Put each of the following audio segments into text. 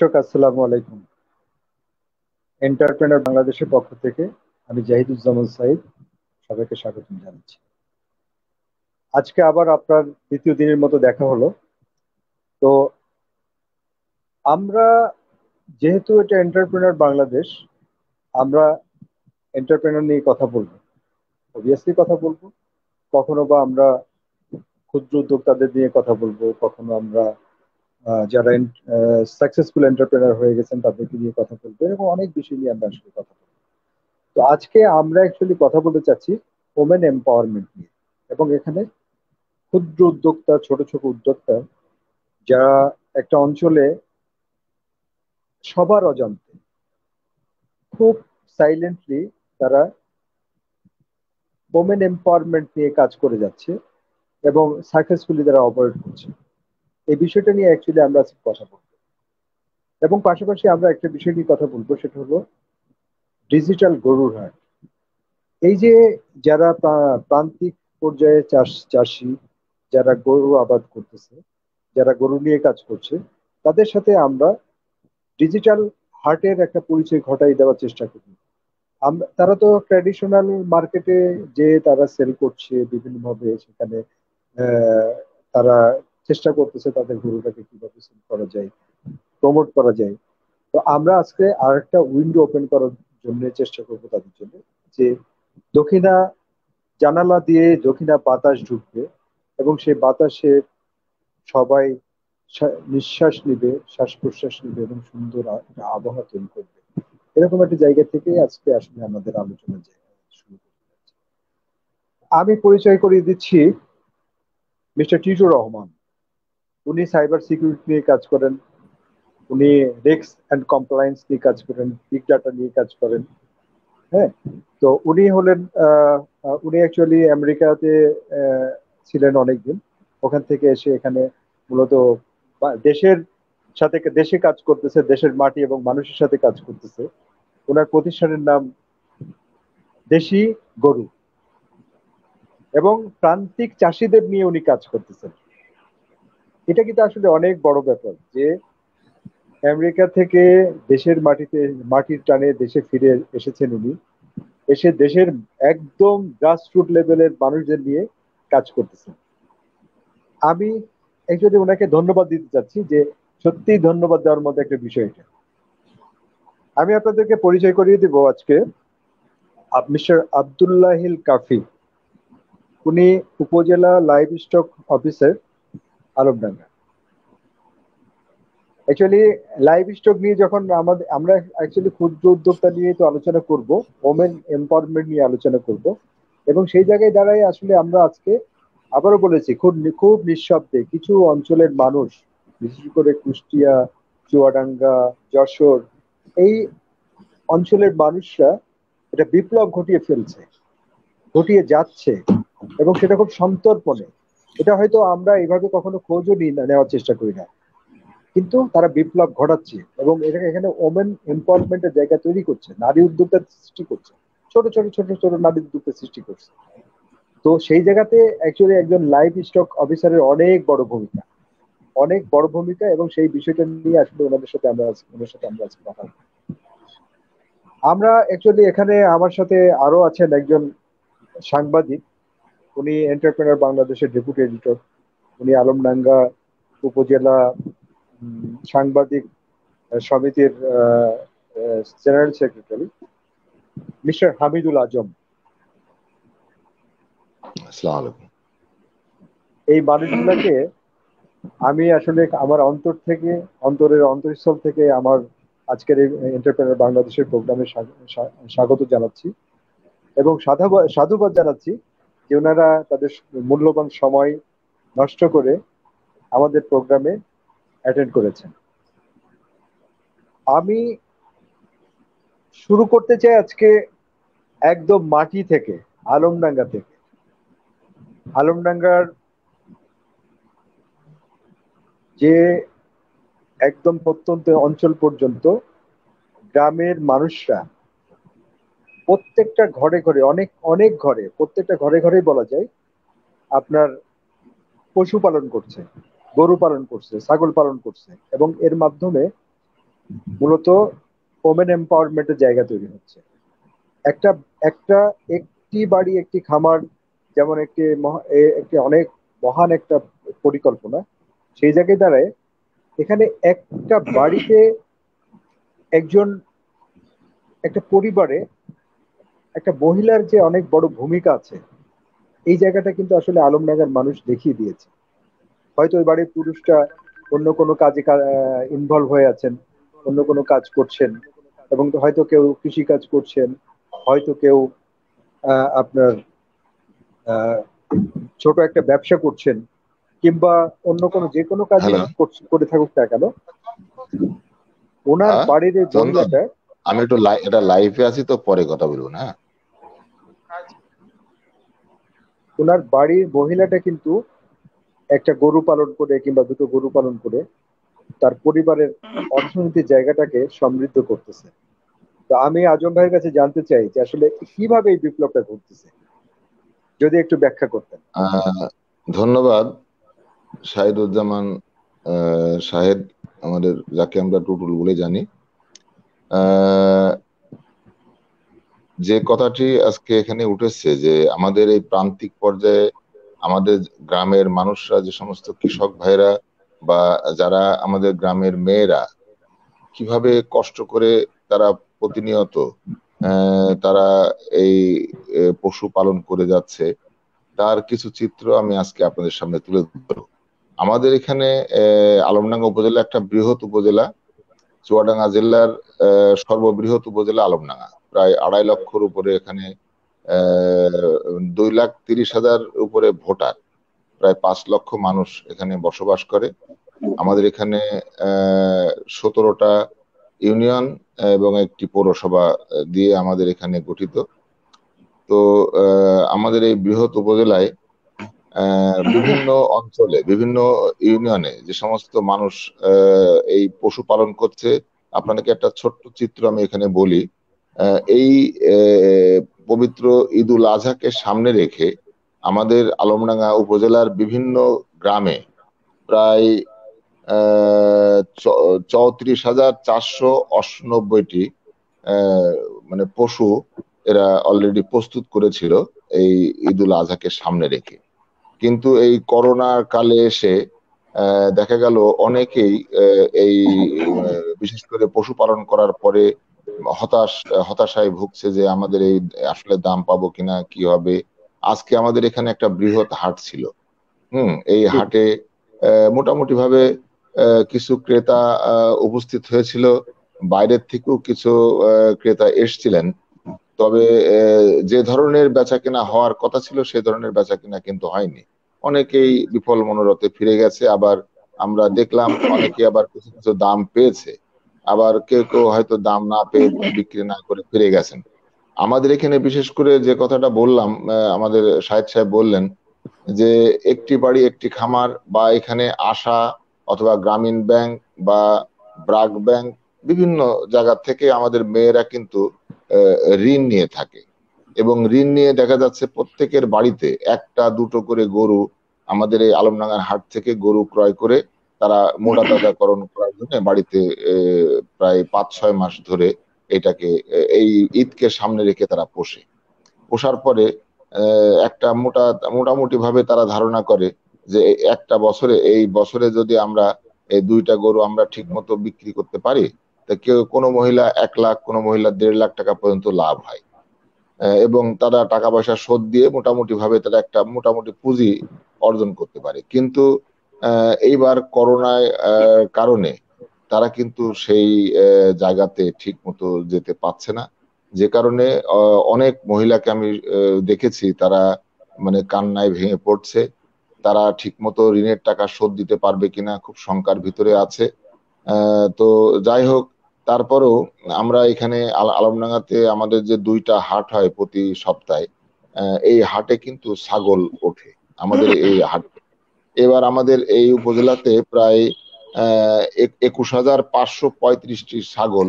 দর্শক, আসসালামু আলাইকুম। এন্টারপ্রেনার বাংলাদেশের পক্ষ থেকে আমি জাহিদুজ্জামান সাইদ সবাইকে স্বাগত জানাচ্ছি। আজকে আবার আপনার দ্বিতীয় দিনের মতো দেখা হলো। তো আমরা যেহেতু এটা এন্টারপ্রেনার বাংলাদেশ, আমরা এন্টারপ্রেনার নিয়ে কথা বলব। অবভিয়াসলি কথা বলব। কখনো বা আমরা ক্ষুদ্র উদ্যোক্তাদের নিয়ে কথা বলব, কখনো আমরা যারা সাকসেসফুল এন্টারপ্রেনার হয়ে গেছেন, তাদেরকে নিয়ে কথা বলব। এবং অনেক বিষয় নিয়ে আমরা আসলে কথা বলব। তো আজকে আমরা অ্যাকচুয়ালি কথা বলতে চাচ্ছি ওমেন এম্পাওয়ারমেন্ট নিয়ে। এবং এখানে ক্ষুদ্র উদ্যোক্তা, ছোট ছোট উদ্যোক্তা, যারা একটা অঞ্চলে সবার অজান্তে খুব সাইলেন্টলি তারা ওমেন এম্পাওয়ারমেন্ট নিয়ে কাজ করে যাচ্ছে এবং সাকসেসফুলি তারা অপারেট করছে। এই বিষয়টা নিয়ে অ্যাকচুয়ালি আমরা আজকে কথা বলব। এবং পাশাপাশি আমরা একটা বিষয় নিয়ে কথা বলব, সেটা হলো ডিজিটাল গরুর হাট। এই যে যারা প্রান্তিক পর্যায়ে চাষ, চাষি, যারা গরু আবাদ করতেছে, যারা গরু নিয়ে কাজ করছে, তাদের সাথে আমরা ডিজিটাল হার্টের একটা পরিচয় ঘটাই দেওয়ার চেষ্টা করি। তারা তো ট্র্যাডিশনাল মার্কেটে যে তারা সেল করছে, বিভিন্নভাবে সেখানে তারা চেষ্টা করতেছে তাদের গরুটাকে কীভাবে সেল করা যায় প্রমোট করা যায়। তো আমরা আজকে আর একটা উইন্ডো ওপেন করার জন্য চেষ্টা করব তাদের জন্য যে দক্ষিণা জানালা দিয়ে দক্ষিণা বাতাস ঢুকবে এবং সেই বাতাসে সবাই নিঃশ্বাস নিবে শ্বাস প্রশ্বাস নিবে এবং সুন্দর একটা আবহাওয়া তৈরি করবে। এরকম একটা জায়গা থেকে আজকে আসলে আমাদের আলোচনা শুরু আমি পরিচয় করিয়ে দিচ্ছি মিস্টার টিটুর রহমান। উনি সাইবার সিকিউরিটি নিয়ে কাজ করেন, উনি রিক্স অ্যান্ড কমপ্লায়েন্স নিয়ে কাজ করেন বিগ ডাটা নিয়ে কাজ করেন হ্যাঁ? তো উনি হলেন উনি অ্যাকচুয়ালি আমেরিকাতে ছিলেন অনেকদিন। ওখান থেকে এসে এখানে মূলত দেশের সাথে, দেশে কাজ করতেছে, দেশের মাটি এবং মানুষের সাথে কাজ করতেছে। ওনার প্রতিষ্ঠানের নাম দেশি গরু। এবং প্রান্তিক চাষিদের নিয়ে উনি কাজ করতেছেন। এটা কিন্তু আসলে অনেক বড় ব্যাপার যে আমেরিকা থেকে দেশের মাটিতে, মাটির টানে দেশে ফিরে এসেছেন উনি। এসে দেশের একদম গ্রাসরুট লেভেলের মানুষদের নিয়ে কাজ করতেছেন। আমি একচুয়ালি ওনাকে ধন্যবাদ দিতে চাচ্ছি যে সত্যি ধন্যবাদ দেওয়ার মধ্যে একটা বিষয় এটা। আমি আপনাদেরকে পরিচয় করিয়ে দিব আজকে। মিস্টার আবদুল্লাহিল কাফি। উনি upazila livestock officer. Alamdanga. Actually livestock নিয়ে যখন আমাদের, আমরা অ্যাকচুয়ালি ক্ষুদ্র উদ্যোক্তা নিয়ে তো আলোচনা করব ওমেন এম্পাওয়ারমেন্ট নিয়ে আলোচনা করব, এবং সেই জায়গায় দাঁড়াই আসলে আমরা আজকে আবারও বলেছি, খুব খুব নিঃশব্দে কিছু অঞ্চলের মানুষ, বিশেষ করে কুষ্টিয়া, চুয়াডাঙ্গা, যশোর, এই অঞ্চলের মানুষরা এটা বিপ্লব ঘটিয়ে ফেলছে, ঘটিয়ে যাচ্ছে, এবং সেটা খুব সন্তর্পণে। এটা হয়তো আমরা এইভাবে কখনো খোঁজও নেওয়ার চেষ্টা করি না। কিন্তু তারা বিপ্লব ঘটাচ্ছে এবং এটাকে এখানে ওমেন এম্পাওয়ারমেন্টের জায়গা তৈরি করছে, নারী উদ্যোক্তা সৃষ্টি করছে। ছোট ছোট ছোট ছোট নারী উদ্যোক্তা সৃষ্টি করছে। তো সেই জায়গাতে অ্যাকচুয়ালি একজন লাইভ স্টক অফিসারের অনেক বড় ভূমিকা। অনেক বড় ভূমিকা এবং সেই বিষয়টা নিয়ে আসলে ওনাদের সাথে আমরা ওনার সাথে আমরা আজকে কথা আমরা অ্যাকচুয়ালি এখানে আমার সাথে আরও আছেন একজন সাংবাদিক। উনি এন্টারপ্রেনার বাংলাদেশের ডেপুটি এডিটর উনি আলমডাঙ্গা উপজেলা সাংবাদিক সমিতির general secretary mister Hamidul Azam. এই মানুষগুলোকে আমি আসলে আমার অন্তর থেকে অন্তরের অন্তরস্থল থেকে আমার আজকের এই এন্টারপ্রেনার বাংলাদেশের প্রোগ্রামে স্বাগত জানাচ্ছি এবং সাধুবাদ জানাচ্ছি। যে ওনারা তাদের মূল্যবান সময় নষ্ট করে আমাদের প্রোগ্রামে অ্যাটেন্ড করেছেন। আমি শুরু করতে চাই আজকে একদম মাটি থেকে, আলমডাঙ্গা থেকে। আলমডাঙ্গার যে একদম প্রত্যন্ত অঞ্চল পর্যন্ত গ্রামের মানুষরা প্রত্যেকটা ঘরে ঘরে, অনেক অনেক ঘরে, প্রত্যেকটা ঘরে ঘরেই বলা যায়, আপনার পশু পালন করছে, গরু পালন করছে, ছাগল পালন করছে এবং এর মাধ্যমে মূলত ওমেন এম্পাওয়ারমেন্টের জায়গা তৈরি হচ্ছে। একটা একটা একটি বাড়ি, একটি খামার যেমন একটি একটি অনেক মহান একটা পরিকল্পনা, সেই জায়গায় দাঁড়ায় এখানে একটা বাড়িতে একজন, একটা পরিবারে একটা মহিলার যে অনেক বড় ভূমিকা আছে এই জায়গাটা কিন্তু আসলে আলমনগর মানুষ দেখিয়ে দিয়েছে। হয়তো ওই বাড়ির পুরুষটা অন্য কোনো কাজে ইনভলভ হয়ে আছেন অন্য কোনো কাজ করছেন এবং হয়তো কেউ কৃষি কাজ করছেন হয়তো কেউ আপনার ছোট একটা ব্যবসা করছেন কিংবা অন্য কোনো যে কোনো কাজ করে থাকুক না কেন ওনার হ্যাঁ, বাড়ির মহিলাটা আমি একটু এটা লাইভে আছি তো পরে কথা বলব না ওনার বাড়ির মহিলাটা কিন্তু একটা গরু পালন করে কিংবা দুটো গরু পালন করে তার পরিবারের অর্থনীতির জায়গাটাকে সমৃদ্ধ করতেছে। তো আমি আজম ভাইয়ের কাছে জানতে চাই যে আসলে কীভাবে এই বিপ্লবটা ঘটতেছে? যদি একটু ব্যাখ্যা করতেন। ধন্যবাদ। শাহিদুজ্জামান শাহেদ, আমাদের যাকে আমরা টুটুল বলে জানি। যে কথাটি আজকে এখানে উঠেছে যে আমাদের এই প্রান্তিক পর্যায়ে আমাদের গ্রামের মানুষরা, যে সমস্ত কৃষক ভাইরা বা যারা আমাদের গ্রামের মেয়েরা, কীভাবে কষ্ট করে তারা প্রতিনিয়ত তারা এই পশু পালন করে যাচ্ছে, তার কিছু চিত্র আমি আজকে আপনাদের সামনে তুলে ধরব। আমাদের এখানে আলমডাঙ্গা উপজেলা একটা বৃহৎ উপজেলা, চুয়াডাঙ্গা জেলার সর্ববৃহৎ উপজেলা আলমডাঙ্গা। প্রায় আড়াই লক্ষর উপরে এখানে দুই লাখ তিরিশ হাজার উপরে ভোটার, প্রায় পাঁচ লক্ষ মানুষ এখানে বসবাস করে। আমাদের এখানে সতেরোটা ইউনিয়ন এবং একটি পৌরসভা দিয়ে আমাদের এখানে গঠিত। তো আমাদের এই বৃহৎ উপজেলায় বিভিন্ন অঞ্চলে, বিভিন্ন ইউনিয়নে যে সমস্ত মানুষ এই পশু পালন করছে, আপনাদেরকে একটা ছোট্ট চিত্র আমি এখানে বলি। এই পবিত্র ঈদুল আজহাকে সামনে রেখে আমাদের আলমডাঙ্গা উপজেলার বিভিন্ন গ্রামে প্রায় চৌত্রিশ হাজার চারশো অষ্টানব্বইটি মানে পশু এরা অলরেডি প্রস্তুত করেছিল এই ঈদুল আজহাকে সামনে রেখে। কিন্তু এই করোনার কালে এসে দেখা গেল অনেকেই এই বিশেষ করে পশুপালন করার পরে হতাশ হতাশায় ভুগছে যে আমাদের এই আসলে দাম পাবো কিনা কি হবে? আজকে আমাদের এখানে একটা বৃহৎ হাট ছিল। হুম এই হাটে মোটামুটি ভাবে কিছু ক্রেতা উপস্থিত হয়েছিল। বাইরের থেকেও কিছু ক্রেতা এসছিলেন। তবে যে ধরনের বেচা কেনা হওয়ার কথা ছিল সে ধরনের বেচা কেনা কিন্তু হয়নি। অনেকেই বিফল মনোরথে ফিরে গেছে। আবার আমরা দেখলাম অনেকে আবার কিছু কিছু দাম পেয়েছে। আবার কেউ কেউ হয়তো দাম না পেয়ে বিক্রি না করে ফিরে গেছেন। আমাদের এখানে বিশেষ করে যে কথাটা বললাম আমাদের সাহেদ সাহেব বললেন যে একটি বাড়ি, একটি খামার বা এখানে আশা অথবা গ্রামীণ ব্যাংক বা ব্রাক ব্যাংক বিভিন্ন জায়গা থেকে আমাদের মেয়েরা কিন্তু ঋণ নিয়ে থাকে। এবং ঋণ নিয়ে দেখা যাচ্ছে প্রত্যেকের বাড়িতে একটা দুটো করে গরু আমাদের এই আলমডাঙ্গার হাট থেকে গরু ক্রয় করে তারা মোটা তাজাকরণ করার জন্য বাড়িতে প্রায় পাঁচ ছয় মাস ধরে এটাকে এই ঈদকে সামনে রেখে তারা পোষে। পোষার পরে একটা মোটা মোটামুটি ভাবে তারা ধারণা করে যে একটা বছরে, এই বছরে যদি আমরা এই দুইটা গরু আমরা ঠিক মতো বিক্রি করতে পারি, তা কেউ, কোনো মহিলা এক লাখ, কোনো মহিলা দেড় লাখ টাকা পর্যন্ত লাভ হয়। এবং তারা টাকা পয়সা শোধ দিয়ে মোটামুটি ভাবে তারা একটা মোটামুটি পুঁজি অর্জন করতে পারে। কিন্তু এইবার করোনায় কারণে তারা কিন্তু সেই জায়গাতে ঠিক মতো যেতে পারছে না। যে কারণে অনেক মহিলাকে আমি দেখেছি তারা মানে কান্নায় ভেঙে পড়ছে। তারা ঠিক মতো ঋণের টাকা শোধ দিতে পারবে কিনা খুব শঙ্কার ভিতরে আছে। তো যাই হোক, তারপরেও আমরা এখানে আলমডাঙ্গাতে আমাদের যে দুইটা হাট হয় প্রতি সপ্তাহে এই হাটে কিন্তু ছাগল ওঠে। আমাদের এই হাট এবার আমাদের এই উপজেলাতে প্রায় একুশ হাজার পাঁচশো পঁয়ত্রিশটি ছাগল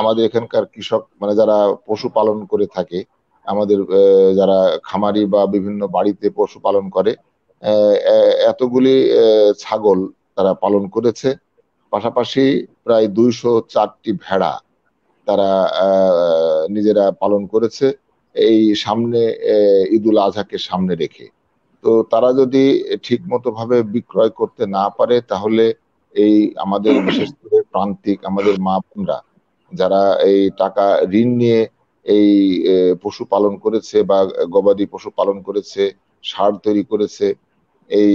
আমাদের এখানকার কৃষক মানে যারা পশু পালন করে থাকে, আমাদের যারা খামারি বা বিভিন্ন বাড়িতে পশু পালন করে এতগুলি ছাগল তারা পালন করেছে। পাশাপাশি প্রায় দুইশো চারটি ভেড়া তারা নিজেরা পালন করেছে। এই সামনে ঈদুল আজহাকে সামনে রেখে। তো তারা যদি ঠিক মতো ভাবে বিক্রয় করতে না পারে তাহলে এই আমাদের বিশেষ করে প্রান্তিক আমাদের মা বোনরা যারা এই টাকা ঋণ নিয়ে এই পশু পালন করেছে বা গবাদি পশু পালন করেছে সার তৈরি করেছে এই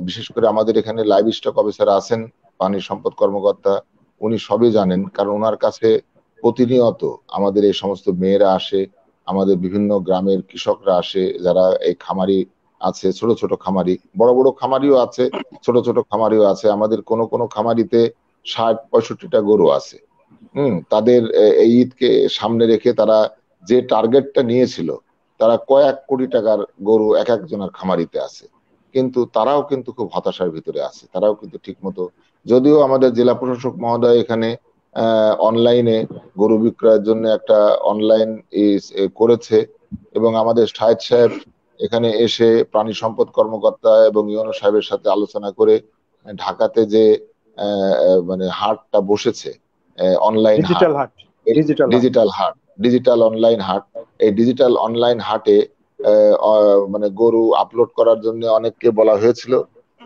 বিশেষ করে আমাদের এখানে লাইভ স্টক অফিসার আছেন পানি সম্পদ কর্মকর্তা উনি সবই জানেন কারণ ওনার কাছে প্রতিনিয়ত আমাদের এই সমস্ত মেয়েরা আসে আমাদের বিভিন্ন গ্রামের কৃষকরা আসে যারা এই খামারি আছে, ছোট ছোট খামারি। বড় বড় খামারিও আছে, ছোট ছোট খামারিও আছে। আমাদের কোন কোন খামারিতে ষাট, পঁয়ষট্টিটা গরু আছে। হুম, তাদের এই ঈদকে সামনে রেখে তারা যে টার্গেটটা নিয়েছিল, তারা কয়েক কোটি টাকার গরু এক একজনের খামারিতে আছে। কিন্তু তারাও কিন্তু খুব হতাশার ভিতরে আছে। তারাও কিন্তু ঠিক মতো যদিও আমাদের জেলা প্রশাসক মহোদয় এখানে অনলাইনে গরু বিক্রয়ের জন্য একটা অনলাইন করেছে এবং আমাদের শাহেদ সাহেব এখানে এসে প্রাণী সম্পদ কর্মকর্তা এবং ইউনো সাহেবের সাথে আলোচনা করে ঢাকাতে যে মানে হাটটা বসেছে অনলাইন হাট ডিজিটাল হাট ডিজিটাল অনলাইন হাট। এই ডিজিটাল অনলাইন হাটে মানে গরু আপলোড করার জন্য অনেককে বলা হয়েছিল।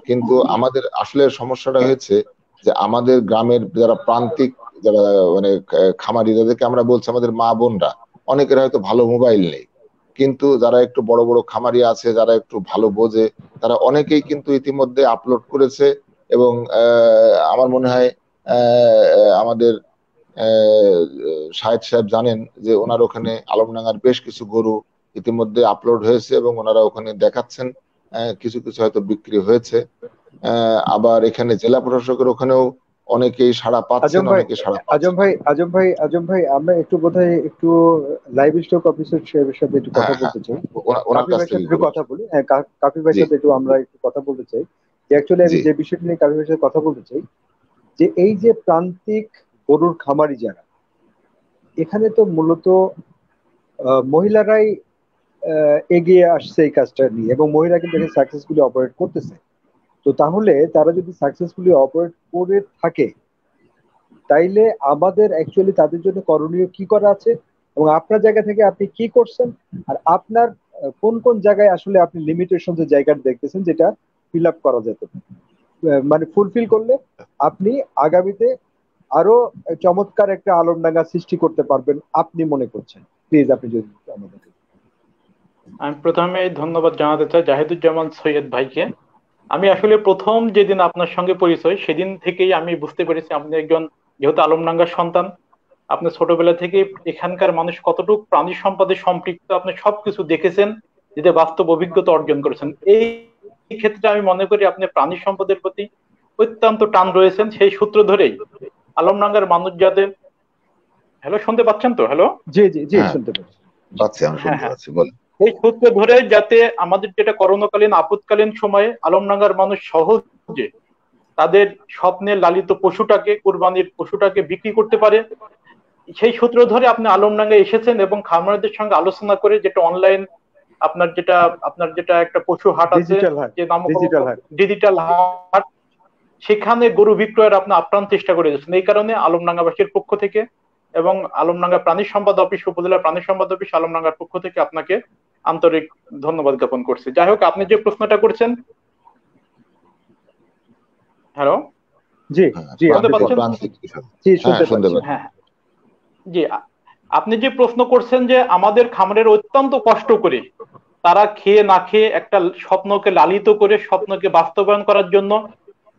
কিন্তু আমাদের আসলে সমস্যাটা হয়েছে যে আমাদের গ্রামের যারা প্রান্তিক যারা মানে খামারি যাদেরকে আমরা বলছি আমাদের মা বোনরা অনেকের হয়তো ভালো মোবাইল নেই। কিন্তু যারা একটু বড় বড় খামারি আছে, যারা একটু ভালো বোঝে, তারা অনেকেই কিন্তু ইতিমধ্যে আপলোড করেছে এবং আমার মনে হয় আমাদের শাহেদ সাহেব জানেন যে ওনার ওখানে আলমডাঙ্গার বেশ কিছু গরু ইতিমধ্যে আপলোড হয়েছে এবং ওনারা ওখানে দেখাচ্ছেন কিছু কিছু হয়তো বিক্রি হয়েছে। আবার এখানে জেলা প্রশাসকের ওখানেও অনেকেই সাড়া পাচ্ছেন অনেকে সাড়া আজম ভাই আজম ভাই আজম ভাই আমরা একটু বোধহয় একটু লাইভ স্টক অফিসার সাহেবের সাথে একটু কথা হ্যাঁ, বলতে চাই। ওনার কাছ থেকে একটু কথা বলি। হ্যাঁ কাফি ভাইয়ের সাথে একটু আমরা একটু কথা বলতে চাই। যে অ্যাকচুয়ালি আমি যে বিষয়টা নিয়ে কাফি ভাইয়ের সাথে কথা বলতে চাই যে এই যে প্রান্তিক গরুর খামারি যারা এখানে তো মূলত মহিলারাই এগিয়ে আসছে এই কাজটা নিয়ে এবং মহিলা কিন্তু সাকসেসফুলি অপারেট করতেছে। তো তাহলে তারা যদি সাকসেসফুলি অপারেট করে থাকে, তাইলে আমাদের অ্যাকচুয়ালি তাদের জন্য করণীয় কি করা আছে? এবং আপনার জায়গা থেকে আপনি কি করছেন? আর আপনার কোন কোন জায়গায় আসলে আপনি লিমিটেশন যে জায়গাটা দেখতেছেন যেটা ফিল আপ করা যেত? মানে ফুলফিল করলে আপনি আগামীতে আরও চমৎকার একটা আলমডাঙ্গা সৃষ্টি করতে পারবেন আপনি মনে করছেন। প্লিজ, আপনি যদি আমাদের আমি প্রথমে ধন্যবাদ জানাতে চাই জাহিদুজ্জামান সৈয়দ ভাইকে। আমি আসলে প্রথম যেদিন আপনার সঙ্গে পরিচয় সেদিন থেকেই আমি বুঝতে পেরেছি আপনি একজন যেহেতু আলমডাঙ্গার সন্তান আপনি ছোটবেলা থেকে এখানকার মানুষ কতটুকু প্রাণী সম্পদে সম্পৃক্ত আপনি সবকিছু দেখেছেন যেটা বাস্তব অভিজ্ঞতা অর্জন করেছেন। এই ক্ষেত্রে আমি মনে করি আপনি প্রাণী সম্পদের প্রতি অত্যন্ত টান রয়েছেন। সেই সূত্র ধরেই আলমডাঙ্গার মানুষ যাদের হ্যালো শুনতে পাচ্ছেন তো? হ্যালো জি জি জি হ্যাঁ। শুনতে পাচ্ছি। আমি শুনতে হ্যাঁ, পাচ্ছি বলেন। এই সূত্র ধরে যাতে আমাদের যেটা করোনাকালীন আপদকালীন সময়ে আলমডাঙ্গার মানুষ সহজে তাদের স্বপ্নের লালিত পশুটাকে কোরবানির পশুটাকে বিক্রি করতে পারে। সেই সূত্র ধরে আপনি আলমডাঙ্গা এসেছেন এবং খামারদের সঙ্গে আলোচনা করে যেটা অনলাইন আপনার যেটা আপনার যেটা একটা পশু হাট আছে যে নাম ডিজিটাল হাট সেখানে গরু বিক্রয়ের আপনি আপ্রাণ চেষ্টা করে যাচ্ছেন। এই কারণে আলমডাঙ্গাবাসীর পক্ষ থেকে এবং আলমডাঙ্গা প্রাণী সম্পদ অফিস উপজেলা প্রাণী সম্পদ অফিস আলমডাঙ্গার পক্ষ থেকে আপনাকে আন্তরিক ধন্যবাদ জ্ঞাপন করছি। যাই হোক আপনি যে প্রশ্নটা করছেন। হ্যালো জি জি হ্যাঁ জি আপনি যে প্রশ্ন করছেন যে আমাদের খামারের অত্যন্ত কষ্ট করে তারা খেয়ে না খেয়ে একটা স্বপ্নকে লালিত করে স্বপ্নকে বাস্তবায়ন করার জন্য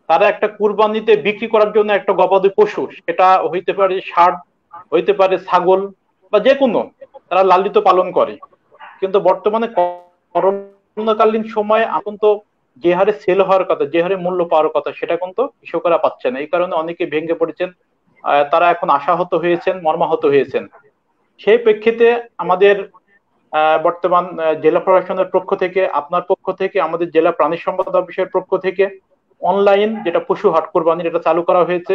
তারা একটা কুরবানিতে বিক্রি করার জন্য একটা গবাদি পশু সেটা হইতে পারে ষাট হইতে পারে ছাগল বা যে কোনো তারা লালিত পালন করে। কিন্তু বর্তমানে করোনাকালীন সময়ে এখন তো যে হারে সেল হওয়ার কথা, যে হারে মূল্য পাওয়ার কথা, সেটা কিন্তু কৃষকরা পাচ্ছে না। এই কারণে অনেকে ভেঙে পড়েছেন। তারা এখন আশাহত হয়েছেন, মর্মাহত হয়েছেন। সেই প্রেক্ষিতে আমাদের বর্তমান জেলা প্রশাসনের পক্ষ থেকে, আপনার পক্ষ থেকে, আমাদের জেলা প্রাণী সম্পদ অফিসের পক্ষ থেকে অনলাইন যেটা পশু হাট কোরবানির এটা চালু করা হয়েছে,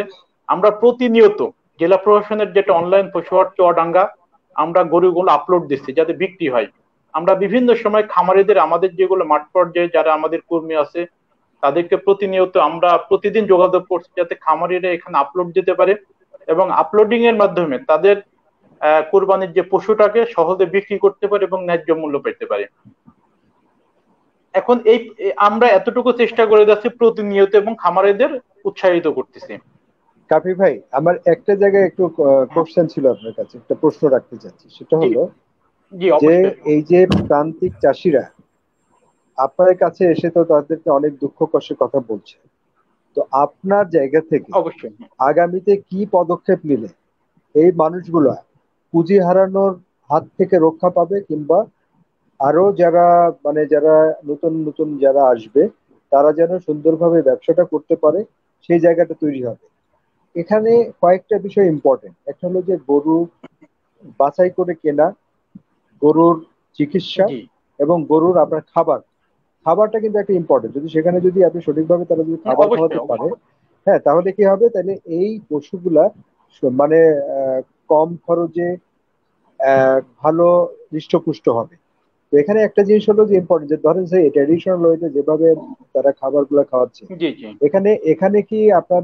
আমরা প্রতিনিয়ত জেলা প্রশাসনের যেটা অনলাইন পশু হাট চুয়াডাঙ্গা, আমরা গরুগুলো আপলোড দিচ্ছি যাতে বিক্রি হয়। আমরা বিভিন্ন সময় খামারিদের আমাদের যেগুলো মাঠ পর্যায়ে যারা আমাদের কর্মী আছে তাদেরকে প্রতিনিয়ত আমরা প্রতিদিন যোগাযোগ করছি যাতে খামারিরা এখানে আপলোড দিতে পারে এবং আপলোডিং এর মাধ্যমে তাদের কোরবানির যে পশুটাকে সহজে বিক্রি করতে পারে এবং ন্যায্য মূল্য পেতে পারে। এখন এই আমরা এতটুকু চেষ্টা করে যাচ্ছি প্রতিনিয়ত এবং খামারিদের উৎসাহিত করতেছি। কাফি ভাই আমার একটা জায়গায় একটু কোশ্চেন ছিল আপনার কাছে একটা প্রশ্ন রাখতে চাচ্ছি। সেটা হলো যে এই যে প্রান্তিক চাষিরা আপনার কাছে এসে তো তাদেরকে অনেক দুঃখ কষ্টের কথা বলছে। তো আপনার জায়গা থেকে অবশ্যই আগামীতে কি পদক্ষেপ নিলে এই মানুষগুলো পুঁজি হারানোর হাত থেকে রক্ষা পাবে কিংবা আরও যারা মানে যারা নতুন নতুন যারা আসবে তারা যেন সুন্দরভাবে ব্যবসাটা করতে পারে সেই জায়গাটা তৈরি হবে। এখানে কয়েকটা বিষয় ইম্পর্টেন্ট একটা হলো যে গরু বাছাই করে কেনা গরুর চিকিৎসা এবং গরুর আপনার খাবার। খাবারটা কিন্তু একটা ইম্পর্টেন্ট যদি সেখানে যদি আপনি সঠিকভাবে তারা যদি খাবার খাওয়াতে পারে হ্যাঁ তাহলে কি হবে? তাহলে এই পশুগুলা মানে কম খরচে ভালো হৃষ্টপুষ্ট হবে। তো এখানে একটা জিনিস হলো যে ইম্পর্টেন্ট যে ধরেন যে ট্র্যাডিশনাল ওয়েতে যেভাবে তারা খাবারগুলো খাওয়াচ্ছে। এখানে এখানে কি আপনার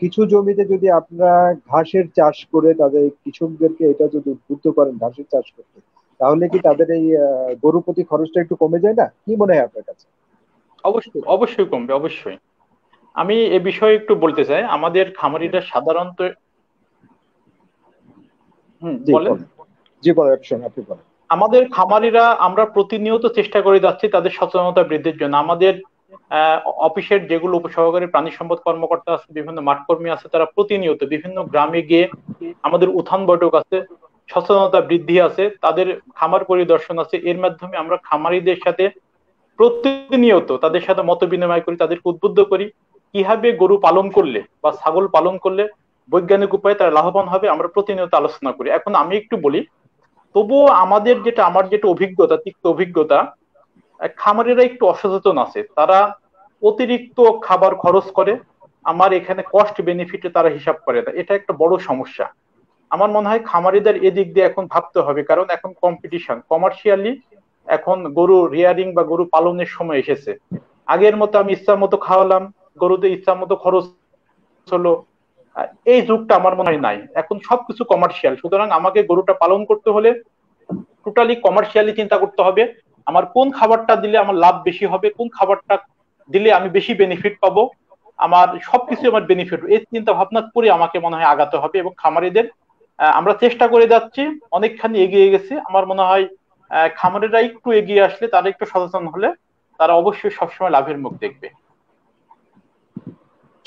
কিছু জমিতে যদি আপনারা ঘাসের চাষ করে তাদের কৃষকদেরকে এটা যদি উদ্বুদ্ধ করেন ঘাসের চাষ করতে তাহলে কি তাদের এই গরু প্রতি খরচটা একটু কমে যায় না? কি মনে হয় আপনার কাছে? অবশ্যই অবশ্যই কমবে অবশ্যই। আমি এ বিষয়ে একটু বলতে চাই আমাদের খামারিরা সাধারণত বলেন। জি বলেন আপনি বলেন। আমাদের খামারিরা আমরা প্রতিনিয়ত চেষ্টা করে যাচ্ছি তাদের সচেতনতা বৃদ্ধির জন্য। আমাদের অফিসের যেগুলো উপসহকারী প্রাণী সম্পদ কর্মকর্তা আছে বিভিন্ন মাঠকর্মী আছে তারা প্রতিনিয়ত বিভিন্ন গ্রামে গিয়ে আমাদের উত্থান বৈঠক আছে। সচেতনতা বৃদ্ধি আছে, তাদের খামার পরিদর্শন আছে, এর মাধ্যমে আমরা খামারিদের সাথে প্রতিনিয়ত তাদের সাথে মত বিনিময় করি, তাদেরকে উদ্বুদ্ধ করি, কীভাবে গরু পালন করলে বা ছাগল পালন করলে বৈজ্ঞানিক উপায়ে তারা লাভবান হবে, আমরা প্রতিনিয়ত আলোচনা করি। এখন আমি একটু বলি, তবুও আমাদের যেটা, আমার যেটা অভিজ্ঞতা, তিক্ত অভিজ্ঞতা খামারিরা একটু অসচেতন আছে, তারা অতিরিক্ত খাবার খরচ করে, আমার এখানে কস্ট বেনিফিটে তারা হিসাব করে। এটা একটা বড় সমস্যা। আমার মনে হয় খামারিদের এদিক দিয়ে এখন ভাবতে হবে, কারণ এখন কম্পিটিশন কমার্শিয়ালি এখন গরু রিয়ারিং বা গরু পালনের সময় এসেছে। আগের মতো আমি ইচ্ছা মতো খাওয়ালাম, গরুতে ইচ্ছা মতো খরচ হলো। এই যুগটা আমার মনে হয় নাই। এখন সবকিছু কমার্শিয়াল সুতরাং আমাকে গরুটা পালন করতে হলে টোটালি কমার্শিয়ালি চিন্তা করতে হবে। আমার কোন খাবারটা দিলে আমার লাভ বেশি হবে, কোন খাবারটা দিলে আমি বেশি বেনিফিট পাবো, আমার সবকিছু আমার বেনিফিট এই চিন্তা ভাবনা করে আমাকে মনে হয় আগাতে হবে এবং খামারিদের আমরা চেষ্টা করে যাচ্ছি অনেকখানি এগিয়ে গেছি। আমার মনে হয় খামারিরা একটু এগিয়ে আসলে তারা একটু সচেতন হলে তারা অবশ্যই সবসময় লাভের মুখ দেখবে।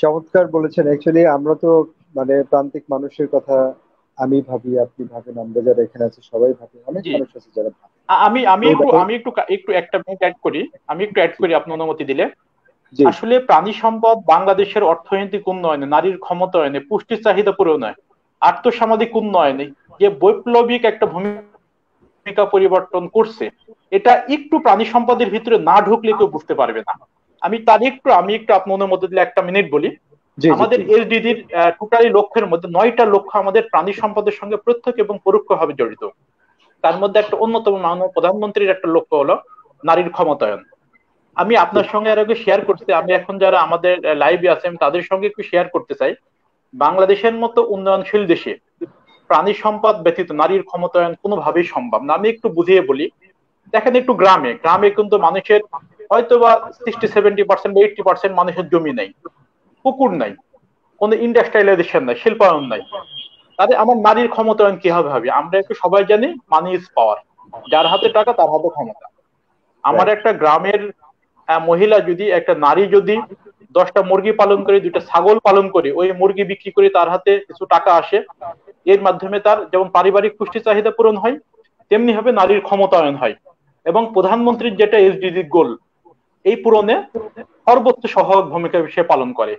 চমৎকার বলেছেন। অ্যাকচুয়ালি আমরা তো মানে প্রান্তিক মানুষের কথা আমি ভাবি আপনি ভাবেন আমরা যারা এখানে আছি সবাই ভাবি অনেক মানুষ আছে যারা আমি আমি একটু আমি একটু একটু একটা মিনিট অ্যাড করি আমি একটু অ্যাড করি আপনি অনুমতি দিলে। আসলে প্রাণী সম্পদ বাংলাদেশের অর্থনৈতিক উন্নয়নে নারীর ক্ষমতায়নে পুষ্টির চাহিদা পূরণে আর্থসামাজিক উন্নয়নে যে বৈপ্লবিক একটা ভূমিকা পরিবর্তন করছে এটা একটু প্রাণী সম্পদের ভিতরে না ঢুকলে কেউ বুঝতে পারবে না। আমি তার একটু আমি একটু আপনার অনুমতি দিলে একটা মিনিট বলি। আমাদের এসডিডির টোটালি লক্ষ্যের মধ্যে নয়টা লক্ষ্য আমাদের প্রাণী সম্পদের সঙ্গে প্রত্যক্ষ এবং পরোক্ষভাবে জড়িত। তার মধ্যে একটা অন্যতম মাননীয় প্রধানমন্ত্রীর একটা লক্ষ্য হলো নারীর ক্ষমতায়ন। আমি আপনার সঙ্গে আর আগে শেয়ার করতে আমি এখন যারা আমাদের লাইভে আছে আমি তাদের সঙ্গে একটু শেয়ার করতে চাই। বাংলাদেশের মতো উন্নয়নশীল দেশে প্রাণী সম্পদ ব্যতীত নারীর ক্ষমতায়ন কোনোভাবেই সম্ভব না। আমি একটু বুঝিয়ে বলি দেখেন একটু গ্রামে। গ্রামে কিন্তু মানুষের হয়তো বা সিক্সটি সেভেন্টি পার্সেন্ট বা এইটটি পার্সেন্ট মানুষের জমি নাই পুকুর নাই কোন ইন্ডাস্ট্রিয়ালাইজেশন নাই শিল্পায়ন নাই। তাহলে আমার নারীর ক্ষমতায়ন কীভাবে হবে আমরা একটু সবাই জানি মানি ইজ পাওয়ার যার হাতে টাকা তার হাতে ক্ষমতা। আমার একটা গ্রামের মহিলা যদি একটা নারী যদি দশটা মুরগি পালন করে, দুইটা ছাগল পালন করে, ওই মুরগি বিক্রি করে তার হাতে কিছু টাকা আসে। এর মাধ্যমে তার যেমন পারিবারিক পুষ্টি চাহিদা পূরণ হয়, তেমনি ভাবে নারীর ক্ষমতায়ন হয়। এবং প্রধানমন্ত্রীর যেটা এসডিজি গোল, এই পূরণে সর্বোচ্চ সহায়ক ভূমিকা সে পালন করে।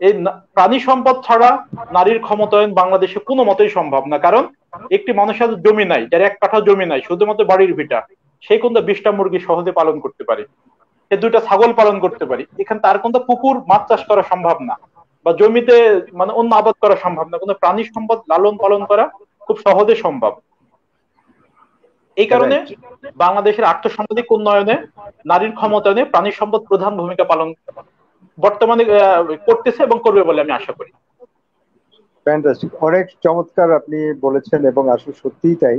এই প্রাণী সম্পদ ছাড়া নারীর ক্ষমতায়ন বাংলাদেশে কোনো মতেই সম্ভব না। কারণ একটি মানুষের জমি নাই, যার এক কাঠা জমি নাই, শুধুমাত্র বাড়ির ভিটা সেই কোনটা বিশটা মুরগি সহজে পালন করতে পারে। সে দুইটা ছাগল পালন করতে পারি এখানে তার কোনো পুকুর মাছ চাষ করা সম্ভব না বা জমিতে মানে অন্য আবাদ করা সম্ভব না কোনো প্রাণী সম্পদ লালন পালন করা খুব সহজে সম্ভব। এই কারণে বাংলাদেশের আর্থসামাজিক উন্নয়নে নারীর ক্ষমতায়নে প্রাণী সম্পদ প্রধান ভূমিকা পালন বর্তমানে করতেছে এবং করবে বলে আমি আশা করি। ফ্যান্টাস্টিক অনেক চমৎকার আপনি বলেছেন এবং আসলে সত্যিই তাই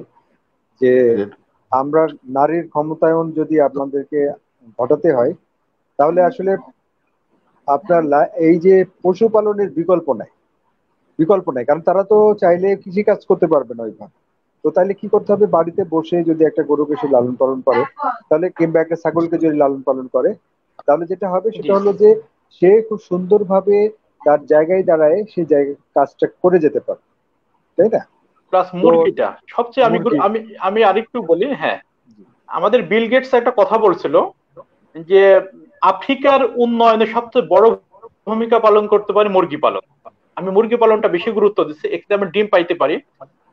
যে আমরা নারীর ক্ষমতায়ন যদি আপনাদেরকে ঘটাতে হয় তাহলে আসলে আপনার এই যে পশুপালনের বিকল্প নাই বিকল্প নাই কারণ তারা তো চাইলে কৃষি কাজ করতে পারবে না ওইভাবে। তো তাহলে কি করতে হবে? বাড়িতে বসে যদি একটা গরুকে সে লালন পালন করে তাহলে কিংবা একটা ছাগলকে যদি লালন পালন করে তাহলে যেটা হবে সেটা হলো যে সে খুব সুন্দরভাবে তার জায়গায় দাঁড়ায় সে জায়গায় কাজটা করে যেতে পারে তাই না? প্লাস মুরগিটা সবচেয়ে আমি আমি আমি আরেকটু বলি হ্যাঁ আমাদের বিল গেটস একটা কথা বলছিল যে আফ্রিকার উন্নয়নে সবচেয়ে বড় ভূমিকা পালন করতে পারে মুরগি পালন। আমি মুরগি পালনটা বেশি গুরুত্ব দিচ্ছি এখানে আমি ডিম পাইতে পারি।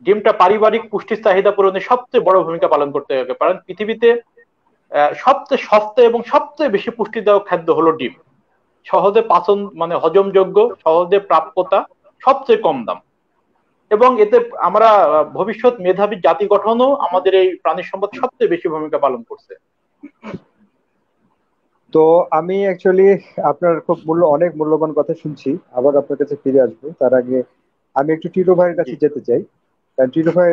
ডিমটা পারিবারিক পুষ্টির চাহিদা পূরণে সবচেয়ে বড় ভূমিকা পালন করতে হবে, কারণ পৃথিবীতে সবচেয়ে সস্তা এবং সবচেয়ে বেশি পুষ্টি পুষ্টিদায়ক খাদ্য হলো ডিম। সহজে পাচন মানে হজমযোগ্য, সহজে প্রাপ্যতা সবচেয়ে কম দাম। এবং এতে আমরা ভবিষ্যৎ মেধাবী জাতি গঠনও আমাদের এই প্রাণী সম্পদ সবচেয়ে বেশি ভূমিকা পালন করছে। তো আমি অ্যাকচুয়ালি আপনার খুব মূল্য অনেক মূল্যবান কথা শুনছি। আবার আপনার কাছে ফিরে আসব। তার আগে আমি একটু টিটো ভাইয়ের কাছে যেতে চাই। কারণ টিটো ভাই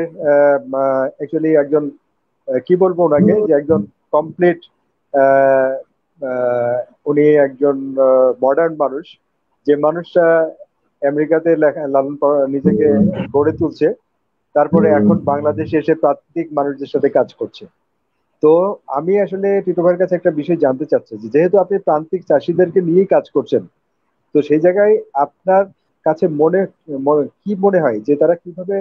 অ্যাকচুয়ালি একজন কি বলব ওনাকে? যে একজন কমপ্লিট উনি একজন মডার্ন মানুষ। যে মানুষটা আমেরিকাতে লালন নিজেকে গড়ে তুলছে। তারপরে এখন বাংলাদেশে এসে প্রান্তিক মানুষদের সাথে কাজ করছে। তো আমি আসলে টিটো ভাইয়ের কাছে একটা বিষয় জানতে চাচ্ছি যেহেতু আপনি প্রান্তিক চাষিদেরকে নিয়েই কাজ করছেন, তো সেই জায়গায় আপনার কাছে মনে কি মনে হয় যে তারা কীভাবে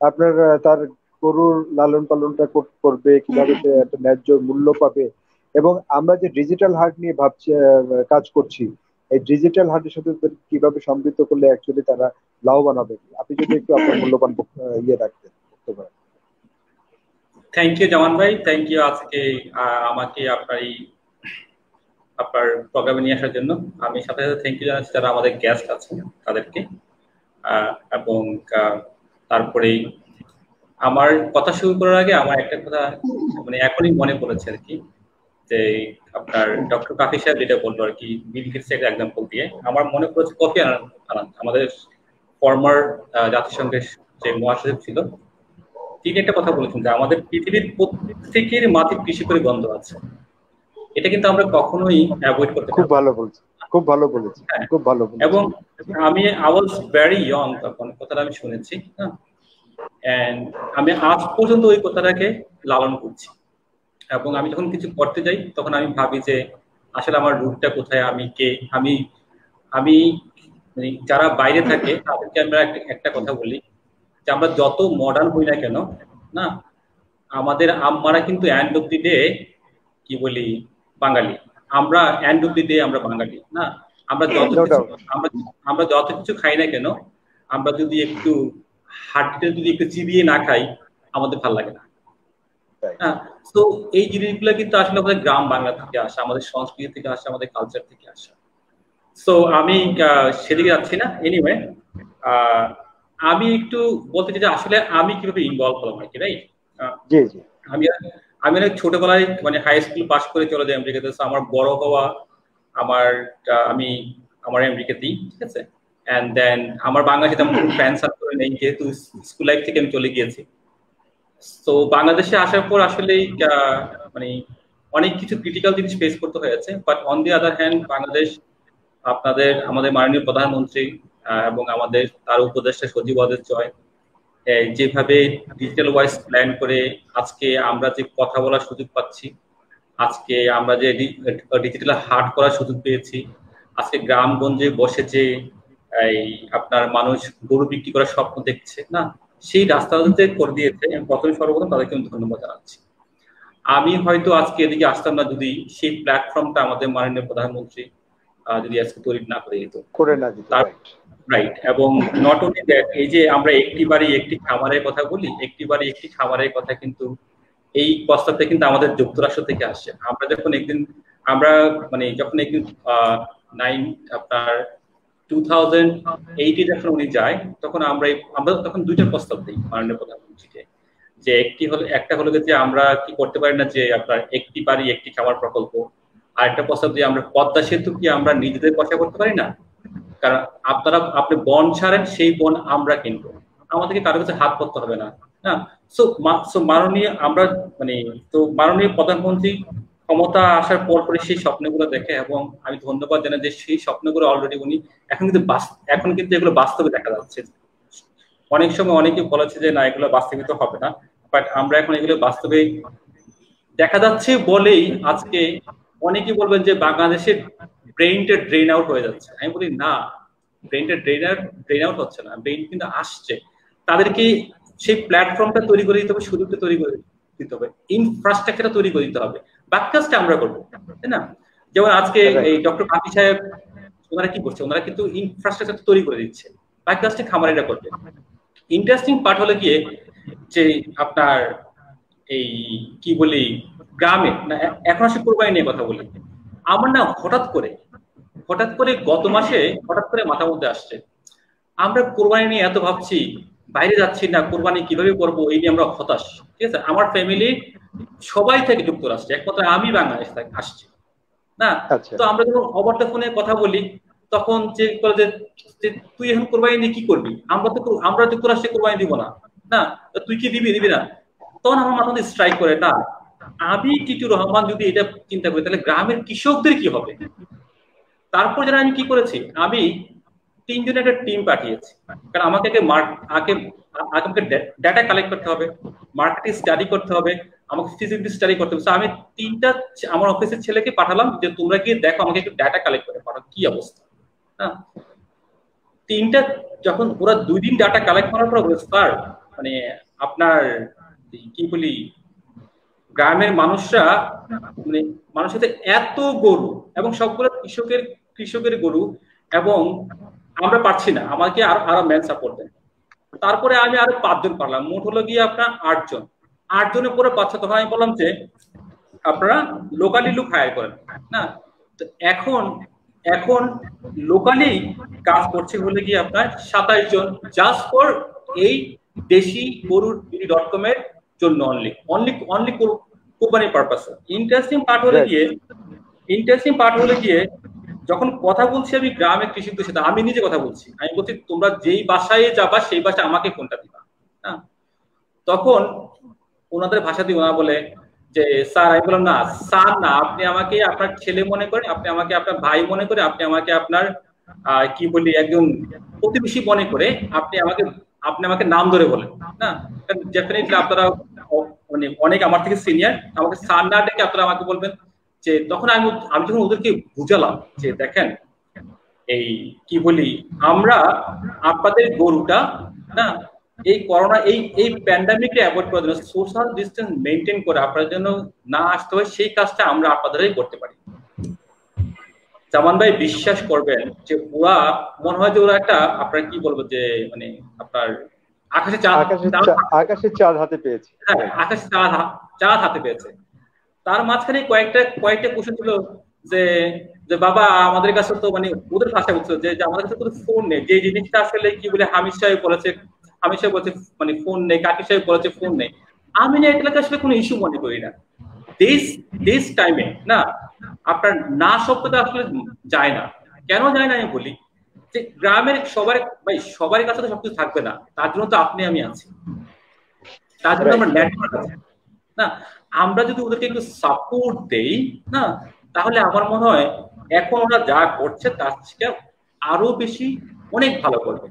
আপনার তার গরুর লালন পালনটা করবে, কীভাবে একটা ন্যায্য মূল্য পাবে? এবং আমরা যে ডিজিটাল হাট নিয়ে ভাবছি কাজ করছি, এই ডিজিটাল হাটের সাথে কীভাবে সমৃদ্ধ করলে অ্যাকচুয়ালি তারা লাভবান হবে? আপনি যদি একটু আপনার মূল্যবান ইয়ে রাখতেন করতে পারেন থ্যাংক ইউ জামান ভাই। থ্যাংক ইউ আজকে আমাকে আপনার এই, আপনার প্রোগ্রামে নিয়ে আসার জন্য। আমি সাথে সাথে থ্যাংক ইউ জানাচ্ছি যারা আমাদের গেস্ট আছে তাদেরকে। এবং তারপরে আমার কথা শুরু করার আগে আমার একটা কথা মানে এখনই মনে পড়েছে আর কি, যে আপনার ডক্টর কাফি সাহেব যেটা বলল আর কি বিল গেটস একটা এক্সাম্পল দিয়ে। আমার মনে পড়েছে কফি আনান আমাদের ফর্মার জাতিসংঘের যে মহাসচিব ছিল তিনি একটা কথা বলেছেন যে আমাদের পৃথিবীর প্রত্যেকের মাটি কৃষি করে গন্ধ আছে। এটা কিন্তু আমরা কখনোই অ্যাভয়েড করতে খুব ভালো বলছি খুব ভালো বলেছি খুব ভালো এবং আমি আই ওয়াজ ভেরি ইয়ং তখন কথাটা আমি শুনেছি হ্যাঁ। আমি আজ পর্যন্ত ওই কথাটাকে লালন করছি। এবং আমি যখন কিছু করতে যাই তখন আমি ভাবি যে আসলে আমার রুটটা কোথায় আমি কে আমি আমি মানে যারা বাইরে থাকে তাদেরকে আমরা একটা কথা বলি যে আমরা যত মডার্ন হই না কেন না আমাদের আম্মারা কিন্তু অ্যান্ড অব দি ডে কি বলি বাঙালি। আমরা অ্যান্ড অব দি ডে আমরা বাঙালি না। আমরা যত আমরা আমরা যত কিছু খাই না কেন আমরা যদি একটু হাটটা যদি একটু চিবিয়ে না খাই আমাদের ভালো লাগে না। হ্যাঁ তো এই জিনিসগুলো কিন্তু আসলে আমাদের গ্রাম বাংলা থেকে আসা আমাদের সংস্কৃতি থেকে আসা আমাদের কালচার থেকে আসা। সো আমি সেদিকে যাচ্ছি না। এনিওয়ে আমি একটু বলতে চাই যে আসলে আমি কীভাবে ইনভলভ হলাম আর কি রাইট আমি আমি অনেক ছোটবেলায় মানে হাই স্কুল পাস করে চলে যাই আমেরিকাতে। আমার বড় হওয়া আমার আমি আমার আমেরিকাতেই ঠিক আছে? অ্যান্ড দেন আমার বাংলাদেশে তেমন কোনো সার্কেল নেই যেহেতু স্কুল লাইফ থেকে আমি চলে গিয়েছি। তো বাংলাদেশে আসার পর আসলে মানে অনেক কিছু ক্রিটিক্যাল জিনিস ফেস করতে হয়েছে। But on the other hand Bangladesh আপনাদের আমাদের মাননীয় প্রধানমন্ত্রী এবং আমাদের তার উপদেষ্টা সজীব জয় যেভাবে ডিজিটাল ওয়াইজ প্ল্যান করে আজকে আমরা যে কথা বলার সুযোগ পাচ্ছি আজকে আমরা যে ডিজিটাল হাট করার সুযোগ পেয়েছি আজকে গ্রামগঞ্জে বসে যে এই আপনার মানুষ গরু বিক্রি করার স্বপ্ন দেখছে না? সেই রাস্তাতে করে দিয়েছে। প্রথমে সর্বপ্রথম তাদেরকে আমি ধন্যবাদ জানাচ্ছি। আমি হয়তো আজকে এদিকে আসতাম না যদি সেই প্ল্যাটফর্মটা আমাদের মাননীয় প্রধানমন্ত্রী যদি আজকে তৈরি না করে দিত। করে না দিত রাইট এবং নট অনলি দ্যাট এই যে আমরা একটি বাড়ি একটি খামারের কথা বলি একটি বাড়ি একটি খামারের কথা কিন্তু এই প্রস্তাবটা কিন্তু আমাদের যুক্তরাষ্ট্র থেকে আসছে। আমরা যখন একদিন, আমরা মানে যখন একদিন নাইন আপনার টু থাউজেন্ড এইটে যখন উনি যায়, তখন আমরা আমরা তখন দুইটা প্রস্তাব দিই মাননীয় প্রধানমন্ত্রীকে। যে একটি হলো, একটা হলো যে আমরা কি করতে পারি না যে আপনার একটি বাড়ি একটি খামার প্রকল্প, আরেকটা প্রস্তাব দিয়ে আমরা পদ্মা সেতু কি আমরা নিজেদের পয়সা করতে পারি না? কারণ আপনারা, আপনি বন ছাড়েন, সেই বন আমরা কিনবো। আমাদেরকে কারও কাছে হাত করতে হবে না হ্যাঁ সো সো মাননীয়, আমরা মানে তো মাননীয় প্রধানমন্ত্রী ক্ষমতা আসার পর পরে সেই স্বপ্নগুলো দেখে এবং আমি ধন্যবাদ জানাই যে সেই স্বপ্নগুলো অলরেডি উনি, এখন কিন্তু এখন কিন্তু এগুলো বাস্তবে দেখা যাচ্ছে। অনেক সময় অনেকে বলেছে যে, না, এগুলো বাস্তবিত হবে না বাট আমরা এখন এগুলো বাস্তবে দেখা যাচ্ছে বলেই আজকে অনেকে বলবেন যে বাংলাদেশের ব্রেইনটা ড্রেন আউট হয়ে যাচ্ছে। আমি বলি না ব্রেইনটা ড্রেন আউট ড্রেন আউট হচ্ছে না। ব্রেইন কিন্তু আসছে। তাদেরকে সেই প্ল্যাটফর্মটা তৈরি করে দিতে হবে সুযোগটা তৈরি করে দিতে হবে ইনফ্রাস্ট্রাকচারটা তৈরি করে দিতে হবে। বাকি কাজটা আমরা করব তাই না? যেমন আজকে এই ডক্টর কাকি সাহেব ওনারা কি করছে? ওনারা কিন্তু ইনফ্রাস্ট্রাকচার তৈরি করে দিচ্ছে। বাকি কাজটা খামারিরা করবে। ইন্টারেস্টিং পার্ট হলো গিয়ে যে আপনার এই কি বলি গ্রামে না এখন আসে কোরবানি নিয়ে কথা বলি। আমার না হঠাৎ করে হঠাৎ করে গত মাসে হঠাৎ করে মাথার মধ্যে আসছে। আমরা কোরবানি নিয়ে এত ভাবছি বাইরে যাচ্ছি না কোরবানি কীভাবে করব এই নিয়ে আমরা হতাশ। ঠিক আছে? আমার ফ্যামিলি সবাই থেকে যুক্তরাষ্ট্রে একমাত্র আমি বাংলাদেশ থেকে আসছি। না? তো আমরা যখন অবর্ত ফোনে কথা বলি তখন যে বলে যে তুই এখন কোরবানি নিয়ে কি করবি? আমরা তো আমরা যুক্তরাষ্ট্রে কোরবানি দিব না। না? তুই কি দিবি দিবি না? তখন আমার মাথা স্ট্রাইক করে না আমি টিটু রহমান যদি এটা চিন্তা করি, তাহলে গ্রামের কৃষকদের কি হবে? তারপর যারা আমি কি করেছি? আমি তিনজনের একটা টিম পাঠিয়েছি। কারণ আমাকে আগে আমাকে ডাটা কালেক্ট করতে হবে মার্কেটিং স্টাডি করতে হবে, আমাকে ফিজিবিলিটি স্টাডি করতে হবে। আমি তিনটা আমার অফিসের ছেলেকে পাঠালাম যে, তোমরা গিয়ে দেখো, আমাকে একটু ডাটা কালেক্ট করে পাঠাও, কি অবস্থা? হ্যাঁ? তিনটা, যখন ওরা দুই দিন ডাটা কালেক্ট করার পর স্যার মানে আপনার, কি বলি গ্রামের মানুষরা মানে মানুষের এত গরু এবং সবগুলো কৃষকের কৃষকের গরু এবং আমরা পারছি না। আমাকে আর, আরও ম্যান সাপোর্ট দেন। তারপরে আমি আরও পাঁচজন পারলাম। মোট হলো গিয়ে আপনার আটজন। আটজনের পরে পাচ্ছে তখন আমি বললাম যে, আপনারা লোকালি লুক হায়ার করেন, না? তো এখন এখন লোকালি কাজ করছে বলে গিয়ে আপনার সাতাইশ জন জাস্ট ফর এই দেশি গরুর ডট কম এর জন্য অনলি অনলি অনলি কোম্পানির পারপাস ইন্টারেস্টিং পার্ট হলে গিয়ে ইন্টারেস্টিং পার্ট হলে গিয়ে যখন কথা বলছি আমি গ্রামের কৃষকদের সাথে আমি নিজে কথা বলছি। আমি বলছি তোমরা যেই বাসায় যাবা সেই বাসায় আমাকে ফোনটা দিবা? হ্যাঁ? তখন ওনাদের ভাষা দিয়ে ওনারা বলে যে স্যার আমি বললাম না স্যার না আপনি আমাকে আপনার ছেলে মনে করেন আপনি আমাকে আপনার ভাই মনে করে আপনি আমাকে আপনার কি বলি একজন প্রতিবেশী মনে করে আপনি আমাকে আপনি আমাকে নাম ধরে বলেন। না ডেফিনেটলি আপনারা মানে অনেক আমার থেকে সিনিয়র আমাকে স্যার না ডেকে আপনারা আমাকে বলবেন যে, তখন আমি আমি যখন ওদেরকে বুঝালাম যে, দেখেন, এই কি বলি, আমরা আপনাদের গরুটা, না, এই করোনা এই এই প্যান্ডামিকটা অ্যাভয়েড করার জন্য সোশ্যাল ডিস্টেন্স মেনটেন করে আপনার জন্য না আসতে হয়, সেই কাজটা আমরা আপনাদেরই করতে পারি। জামান ভাই বিশ্বাস করবেন যে, ওরা মনে হয় যে, ওরা একটা, আপনার কি বলব যে মানে আপনার আকাশে চাঁদ আকাশে চাঁদ হাতে পেয়েছে। হ্যাঁ আকাশে চাঁদ চাঁদ হাতে পেয়েছে। তার মাঝখানে কয়েকটা কয়েকটা কোশ্চেন ছিল যে যে বাবা আমাদের কাছে তো মানে ওদের ভাষা বলছিল যে আমাদের কাছে তো ফোন নেই। যে জিনিসটা আসলে কি বলে হামিদ সাহেব বলেছে হামিদ সাহেব বলছে মানে ফোন নেই কাকি সাহেব বলেছে ফোন নেই। আমি না এটাকে আসলে কোনো ইস্যু মনে করি না। দিস দিস টাইমে না আপনার না শব্দটা আসলে যায় না। কেন যায় না আমি বলি? যে গ্রামের সবার ভাই সবার কাছে তো সবকিছু থাকবে না। তার জন্য তো আপনি আমি আছি। তার জন্য আমার নেটওয়ার্ক আছে। না আমরা যদি ওদেরকে একটু সাপোর্ট দেই না তাহলে আমার মনে হয় এখন ওরা যা করছে তার থেকে আরও বেশি অনেক ভালো করবে।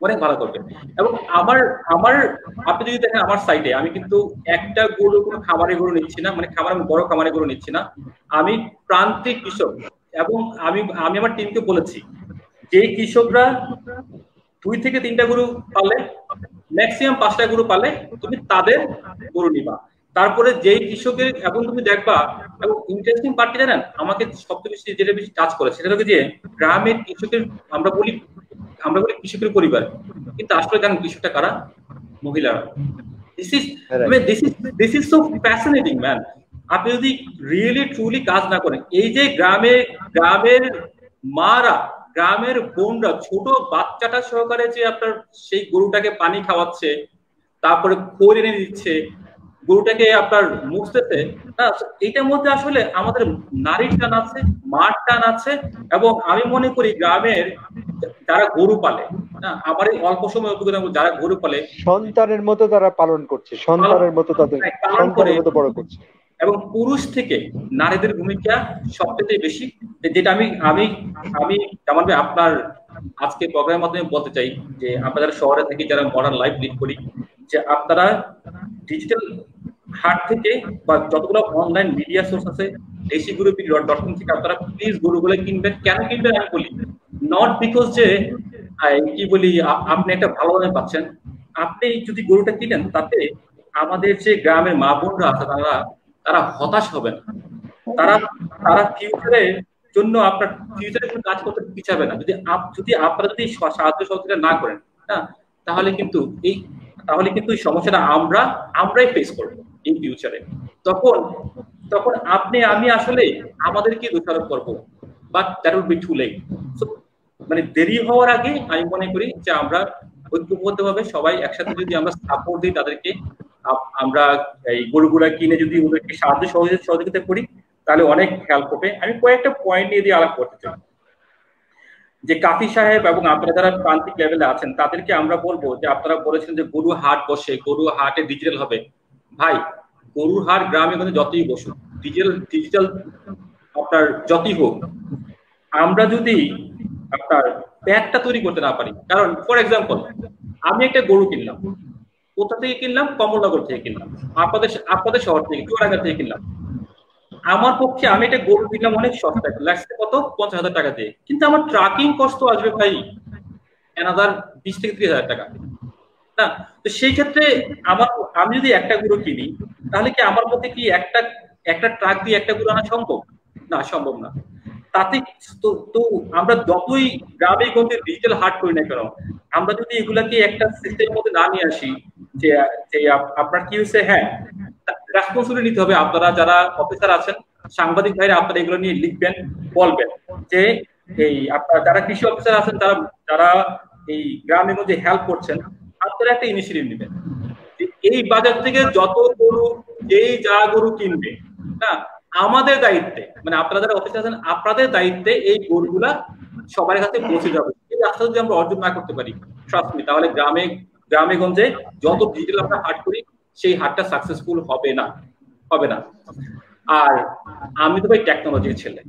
অনেক ভালো করবে। এবং আমার আমার আপনি যদি দেখেন আমার সাইডে আমি কিন্তু একটা গরু কোনো খামারে গরু নিচ্ছি না মানে খামার বড় খামারে গরু নিচ্ছি না। আমি প্রান্তিক কৃষক এবং আমি আমি আমার টিমকে বলেছি যে কৃষকরা দুই থেকে তিনটা গরু পালে ম্যাক্সিমাম পাঁচটা গরু পালে তুমি তাদের গরু নিবা। তারপরে যেই কৃষকের এবং তুমি দেখবা এবং ইন্টারেস্টিং পার্টি জানেন? আমাকে সবচেয়ে বেশি যেটা বেশি টাচ করে সেটা হলো যে গ্রামের কৃষকের আমরা বলি আমরা বলি কৃষকের পরিবার। কিন্তু আসলে জানেন কৃষকটা কারা? মহিলারা। This is this is this is so fascinating man আপনি যদি রিয়েলি ট্রুলি কাজ না করেন এই যে গ্রামে গ্রামের মারা গ্রামের বোনরা ছোট বাচ্চাটা সহকারে যে আপনার সেই গরুটাকে পানি খাওয়াচ্ছে তারপরে খোল এনে দিচ্ছে গরুটাকে আপনার মুছতেছে এটার মধ্যে আসলে আমাদের নারীর টান আছে মার টান আছে এবং আমি মনে করি গ্রামের যারা গরু পালে আমার এই অল্প সময় অভিজ্ঞতা যারা গরু পালে সন্তানের মতো তারা পালন করছে সন্তানের মতো তাদের সন্তানের মতো বড় করছে। এবং পুরুষ থেকে নারীদের ভূমিকা সবচেয়ে বেশি। যেটা আমি আমি আমি যেমন আপনার আজকে প্রোগ্রামের মাধ্যমে বলতে চাই যে আমরা যারা শহরে থেকে, যারা মডার্ন লাইফ লিড করি, যে আপনারা ডিজিটাল হাট থেকে বা যতগুলো অনলাইন মিডিয়া সোর্স আছে দেশি গুরু ডট কম থেকে আপনারা প্লিজ গরুগুলো কিনবেন। কেন কিনবেন আমি বলি? নট বিকজ যে কি বলি আপনি একটা ভালো দামে পাচ্ছেন। আপনি যদি গরুটা কিনেন, তাতে আমাদের যে গ্রামের মা বোনরা আছে, তারা তারা হতাশ হবে না। তারা তারা ফিউচারে জন্য আপনার ফিউচারে কোনো কাজ করতে পিছাবে না। যদি যদি আপনারা যদি সাহায্য সহযোগিতা না করেন হ্যাঁ তাহলে কিন্তু এই, তাহলে কিন্তু এই সমস্যাটা আমরা, আমরাই ফেস করব ইন ফিউচারে তখন তখন আপনি, আমি আসলে আমাদেরকে দোষারোপ করব but that would be too late মানে দেরি হওয়ার আগে আমি মনে করি যে আমরা ঐক্যবদ্ধভাবে সবাই একসাথে যদি আমরা সাপোর্ট দিই তাদেরকে আমরা এই গরুগুলা কিনে যদি ওদেরকে সাহায্য সহযোগিতা সহযোগিতা করি, তাহলে অনেক হেল্প হবে। আমি কয়েকটা পয়েন্ট নিয়ে দিয়ে আলাপ করতে চাই। যে কাফি সাহেব এবং আপনারা যারা প্রান্তিক লেভেলে আছেন, তাদেরকে আমরা বলব যে আপনারা বলেছেন যে গরু হাট বসে গরু হাটে ডিজিটাল হবে। ভাই, গরুর হাট গ্রামে কিন্তু যতই বসুন ডিজিটাল ডিজিটাল আপনার যতই হোক, আমরা যদি আপনার প্যাকটা তৈরি করতে না পারি। কারণ ফর এক্সাম্পল আমি একটা গরু কিনলাম। কোথা থেকে কিনলাম? কমলনগর থেকে কিনলাম। আপনাদের আপনাদের শহর থেকে, চুয়াডাঙ্গা থেকে কিনলাম। আমার পক্ষে আমি একটা গরু কিনলাম অনেক সস্তা লাগছে কত? পঞ্চাশ হাজার টাকা দিয়ে। কিন্তু আমার ট্রাকিং কষ্ট আসবে ভাই এনাদার বিশ থেকে ত্রিশ হাজার টাকা। না, তো সেই ক্ষেত্রে আমার, আমি যদি একটা গরু কিনি, তাহলে কি আমার পক্ষে কি একটা একটা ট্রাক দিয়ে একটা গরু আনা সম্ভব? না সম্ভব না। তাতে তো তো আমরা যতই গ্রামে গঞ্জে ডিজিটাল হাট করি না কেন, আমরা যদি এগুলাকে একটা সিস্টেমের মধ্যে না নিয়ে আসি, যে যে আপনার কি হয়েছে? হ্যাঁ নিতে হবে আপনারা যারা অফিসার আছেন, সাংবাদিক ভাইরা আপনারা এগুলো নিয়ে লিখবেন, বলবেন যে, এই আপনারা যারা কৃষি অফিসার আছেন, তারা, যারা এই গ্রামে মধ্যে হেল্প করছেন, আপনারা একটা ইনিশিয়েটিভ নেবেন। এই বাজার থেকে যত গরু, যেই যা গরু কিনবে হ্যাঁ আমাদের দায়িত্বে মানে আপনারা যারা অফিসে আছেন, আপনাদের দায়িত্বে এই গরুগুলা সবার কাছে পৌঁছে যাবে। এই রাস্তা যদি আমরা অর্জন না করতে পারি ট্রাস্টমি তাহলে গ্রামে গ্রামে গঞ্জে যত ডিজিটাল আমরা হাট করি, সেই হাটটা সাকসেসফুল হবে না হবে না। আর আমি তো ভাই টেকনোলজির ছেলে,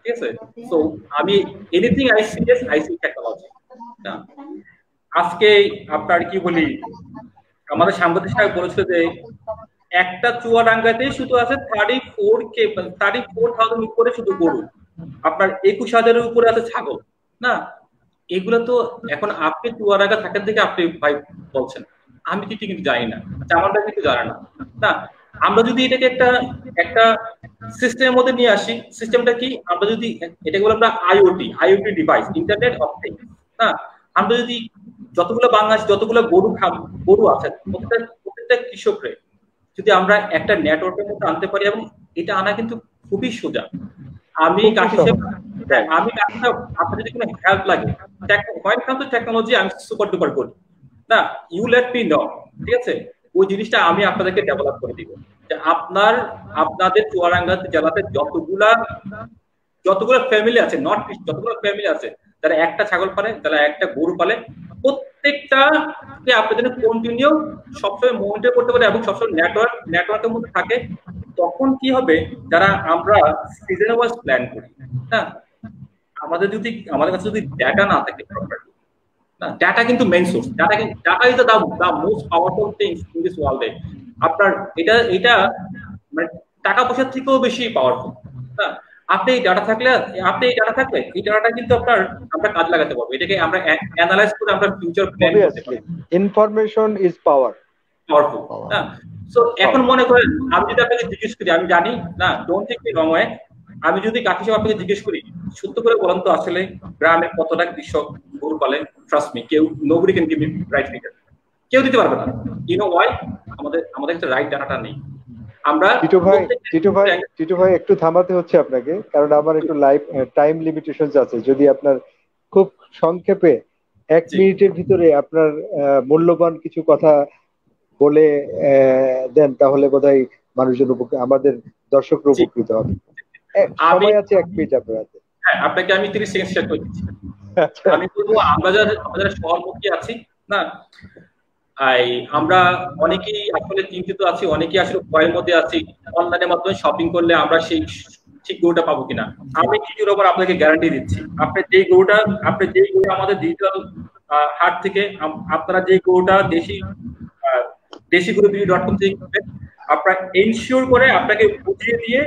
ঠিক আছে? তো আমি anything I C S I C technology আজকে আপনার কি বলি, আমাদের সাংবাদিক সাহেব বলেছিল যে একটা চুয়াডাঙ্গাতে শুধু আছে thirty four K thirty four thousand উপরে শুধু গরু। আপনার একুশ হাজারের উপরে আছে ছাগল, না? এগুলো তো এখন আপনি চুয়াডাঙ্গা থাকেন থেকে আপনি ভাই বলছেন। আমি কিন্তু কিন্তু জানি না। আমারটা কিন্তু জানে না। না, আমরা যদি এটাকে একটা একটা সিস্টেমের মধ্যে নিয়ে আসি সিস্টেমটা কি? আমরা যদি, এটাকে বলে আমরা IoT IoT device internet of things না? আমরা যদি যতগুলো বাংলাদেশ যতগুলো গরু গরু আছে, প্রত্যেকটা প্রত্যেকটা কৃষকরে যদি আমরা একটা নেটওয়ার্কের মধ্যে আনতে পারি এবং এটা আনা কিন্তু খুবই সোজা। আমি আমি আপনার যদি কোনো হেল্প লাগে টেকনোলজি আমি সুপার ডুপার করি। না ইউ লেট মি নো ঠিক আছে? ওই জিনিসটা আমি আপনাদেরকে ডেভেলপ করে দিব। যে আপনার আপনাদের চুয়াডাঙ্গা জেলাতে যতগুলা যতগুলো ফ্যামিলি আছে নর্থ ইস্ট যতগুলো ফ্যামিলি আছে যারা একটা ছাগল পালে যারা একটা গরু পালে প্রত্যেকটা আপনার জন্য কন্টিনিউ সবসময় মনিটর করতে পারে এবং সবসময় নেটওয়ার্ক নেটওয়ার্কের মধ্যে থাকে। তখন কি হবে? যারা আমরা সিজনে ওয়াইজ প্ল্যান করি হ্যাঁ আমাদের যদি, আমাদের কাছে যদি ডেটা না থাকে না? ডাটা কিন্তু main source data data is the the most powerful things in this ওয়ার্ল্ডে আপনার, এটা এটা মানে টাকা পয়সার থেকেও বেশি পাওয়ারফুল হ্যাঁ আপনি এই ডাটা থাকলে আপনি এই ডাটা থাকলে এই ডাটাটা কিন্তু আপনার আমরা কাজ লাগাতে পারব। এটাকে আমরা অ্যানালাইজ করে আমরা ফিউচার প্ল্যান করতে পারি ইনফরমেশন ইজ পাওয়ার পাওয়ারফুল হ্যাঁ সো এখন মনে করেন আমি যদি আপনাকে জিজ্ঞেস করি আমি জানি না don't take me wrong way আমি যদি কাকি সাহেব আপনাকে জিজ্ঞেস করি সত্য করে বলেন তো আসলে গ্রামে কতটা কৃষক গরু পালে? ট্রাস্ট মি কেউ nobody can give me right figure কেউ দিতে পারবে না। ইউ নো ওয়াই আমাদের আমাদের একটা রাইট ডাটাটা নেই। আমরা টিটু ভাই টিটু ভাই টিটু ভাই একটু থামাতে হচ্ছে আপনাকে কারণ আমার একটু লাইভ টাইম লিমিটেশন আছে। যদি আপনার খুব সংক্ষেপে এক মিনিটের ভিতরে আপনার মূল্যবান কিছু কথা বলে দেন তাহলে বোধহয় মানুষজন আমাদের দর্শকরা উপকৃত হবে। সময় আছে এক মিনিট আপনার হাতে। হ্যাঁ আপনাকে আমি তিরিশ সেকেন্ড শেয়ার করে দিচ্ছি। আচ্ছা। আমি বলব আমরা যারা আমরা যারা শহরমুখী আছি না আমরা অনেকেই আসলে চিন্তিত আছি, অনেকেই আসলে ভয়ের মধ্যে আছি। অনলাইনের মাধ্যমে শপিং করলে আমরা সেই ঠিক গরুটা পাবো কিনা? আমি কিছুর ওপর আপনাকে গ্যারান্টি দিচ্ছি, আপনি যেই গরুটা, আপনি যেই গরু আমাদের ডিজিটাল হাট থেকে আপনারা যে গরুটা দেশি দেশি গরু ডট কম থেকে কিনবেন, আপনারা এনশিওর করে আপনাকে বুঝিয়ে দিয়ে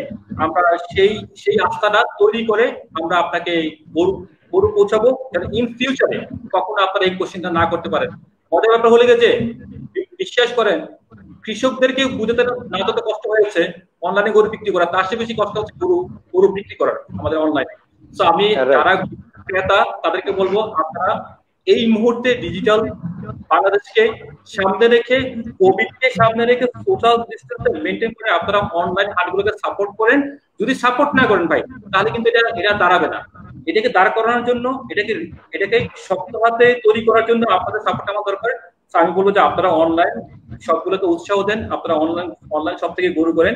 আমরা সেই সেই আস্থাটা তৈরি করে আমরা আপনাকে গরু গরু পৌঁছাবো ইন ফিউচারে কখনো আপনারা এই কোশ্চেনটা না করতে পারেন। মজার ব্যাপার হলে গেছে বিশ্বাস করেন কৃষকদেরকে বুঝতে না যত কষ্ট হয়েছে অনলাইনে গরু বিক্রি করা তার চেয়ে বেশি কষ্ট হচ্ছে গরু গরু বিক্রি করার আমাদের অনলাইনে তো আমি যারা ক্রেতা তাদেরকে বলব আপনারা এই মুহূর্তে ডিজিটাল বাংলাদেশকে সামনে রেখে কোভিড কে সামনে রেখে সোশ্যাল ডিস্টেন্স মেনটেন করে আপনারা অনলাইন হাটগুলোকে সাপোর্ট করেন। যদি সাপোর্ট না করেন ভাই তাহলে কিন্তু এটা এটা দাঁড়াবে না। এটাকে দাঁড় করানোর জন্য, এটাকে এটাকে শক্ত হাতে তৈরি করার জন্য আপনাদের সাপোর্ট আমার দরকার। আমি বলব যে আপনারা অনলাইন সবগুলোকে উৎসাহ দেন, আপনারা অনলাইন অনলাইন সব থেকে গরু করেন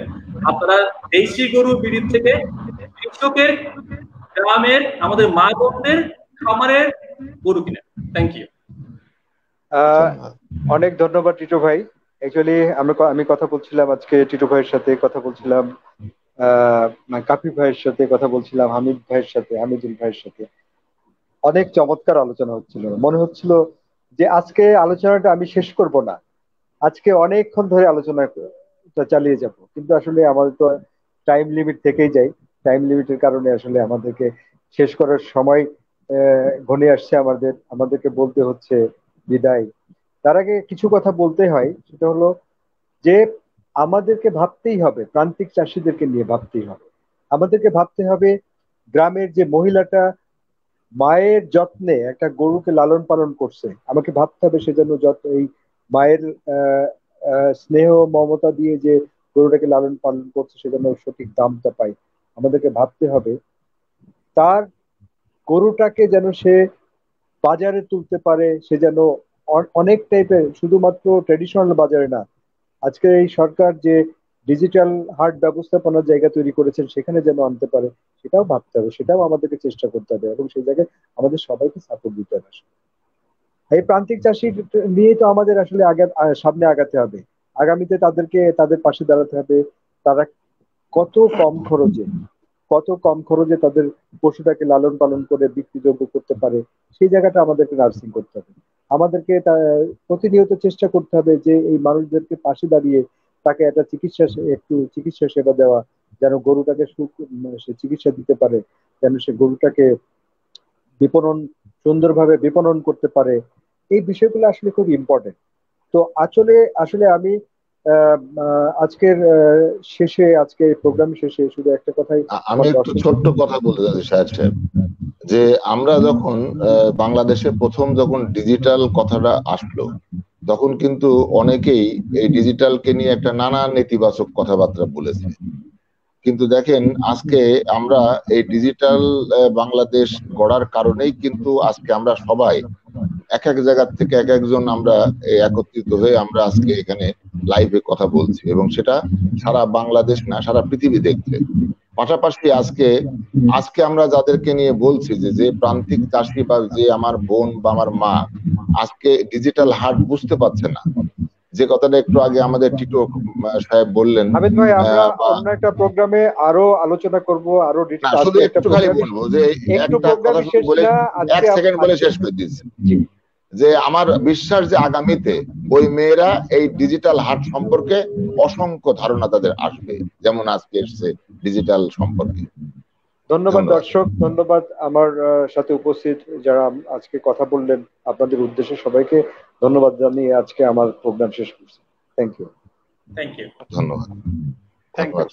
আপনারা দেশি গরু বিড়ির থেকে কৃষকের গ্রামের, আমাদের মা বোনদের খামারের গরু কিনেন। থ্যাংক ইউ অনেক ধন্যবাদ টিটো ভাই। অ্যাকচুয়ালি আমরা আমি কথা বলছিলাম আজকে টিটো ভাইয়ের সাথে, কথা বলছিলাম কাপি ভাইয়ের সাথে কথা বলছিলাম, হামিদ ভাইয়ের সাথে, হামিদুল ভাইয়ের সাথে। অনেক চমৎকার আলোচনা হচ্ছিল। মনে হচ্ছিল যে আজকে আলোচনাটা আমি শেষ করব না। আজকে অনেকক্ষণ ধরে আলোচনা চালিয়ে যাব। কিন্তু আসলে আমাদের তো টাইম লিমিট থেকেই যাই টাইম লিমিটের কারণে আসলে আমাদেরকে শেষ করার সময় ঘনে আসছে আমাদের, আমাদেরকে বলতে হচ্ছে বিদায়। তার আগে কিছু কথা বলতে হয়। সেটা হলো যে আমাদেরকে ভাবতেই হবে, প্রান্তিক চাষিদেরকে নিয়ে ভাবতেই হবে। আমাদেরকে ভাবতে হবে গ্রামের যে মহিলাটা মায়ের যত্নে একটা গরুকে লালন পালন করছে, আমাকে ভাবতে হবে সেজন্য যত এই মায়ের স্নেহ, মমতা দিয়ে যে গরুটাকে লালন পালন করছে সেজন্য সঠিক দামটা পাই আমাদেরকে ভাবতে হবে তার গরুটাকে যেন সে বাজারে তুলতে পারে, সে যেন অনেক টাইপের শুধুমাত্র ট্রেডিশনাল বাজারে না আজকে এই সরকার যে ডিজিটাল হার্ট ব্যবস্থাপনার জায়গা তৈরি করেছেন, সেখানে যেন আনতে পারে, সেটাও ভাবতে হবে, সেটাও আমাদেরকে চেষ্টা করতে হবে এবং সেই জায়গায় আমাদের সবাইকে সাপোর্ট দিতে হবে। এই প্রান্তিক চাষি নিয়ে তো আমাদের আসলে আগে, সামনে আগাতে হবে। আগামীতে তাদেরকে তাদের পাশে দাঁড়াতে হবে। তারা কত কম খরচে, কত কম খরচে তাদের পশুটাকে লালন পালন করে বিক্রিযোগ্য করতে পারে, সেই জায়গাটা আমাদেরকে নার্সিং করতে হবে। আমাদেরকে প্রতিনিয়ত চেষ্টা করতে হবে যে এই মানুষদেরকে পাশে দাঁড়িয়ে তাকে একটা চিকিৎসা একটু চিকিৎসা সেবা দেওয়া যেন গরুটাকে মানে সে চিকিৎসা দিতে পারে যেন সে গরুটাকে বিপণন সুন্দরভাবে বিপণন করতে পারে। এই বিষয়গুলো আসলে খুব ইম্পর্টেন্ট তো আসলে আসলে আমি আজকের শেষে আজকে প্রোগ্রাম শেষে শুধু একটা কথাই আমি একটু ছোট্ট কথা বলতে সাহেব সাহেব। যে আমরা যখন বাংলাদেশে প্রথম যখন ডিজিটাল কথাটা আসলো, তখন কিন্তু অনেকেই এই ডিজিটালকে নিয়ে একটা নানা নেতিবাচক কথাবার্তা বলেছে। কিন্তু দেখেন, আজকে আমরা এই ডিজিটাল বাংলাদেশ গড়ার কারণেই কিন্তু আজকে আমরা সবাই এক এক জায়গার থেকে এক একজন আমরা একত্রিত হয়ে আমরা আজকে এখানে লাইভে কথা বলছি এবং সেটা সারা বাংলাদেশ না, সারা পৃথিবী দেখছে। পাশাপাশি আজকে আজকে আমরা যাদেরকে নিয়ে বলছি যে যে প্রান্তিক চাষি বা যে আমার বোন বা আমার মা আজকে ডিজিটাল হাট বুঝতে পারছে না। যে কথাটা একটু আগে আমাদের টিটো সাহেব বললেন আমিন ভাই আমরা অন্য একটা প্রোগ্রামে আরও আলোচনা করব আরও শুধু একটু খালি বলব যে একটা কথা বলে এক সেকেন্ড বলে শেষ করে দিচ্ছি। যে আমার বিশ্বাস যে আগামীতে ওই মেয়েরা এই ডিজিটাল হাট সম্পর্কে অসংখ্য ধারণা তাদের আসবে যেমন আজকে এসছে। ডিজিটাল সম্পর্কে। ধন্যবাদ দর্শক ধন্যবাদ আমার সাথে উপস্থিত যারা আজকে কথা বললেন আপনাদের উদ্দেশ্যে সবাইকে ধন্যবাদ জানিয়ে আজকে আমার প্রোগ্রাম শেষ করছি। থ্যাংক ইউ থ্যাংক ইউ ধন্যবাদ। Thank you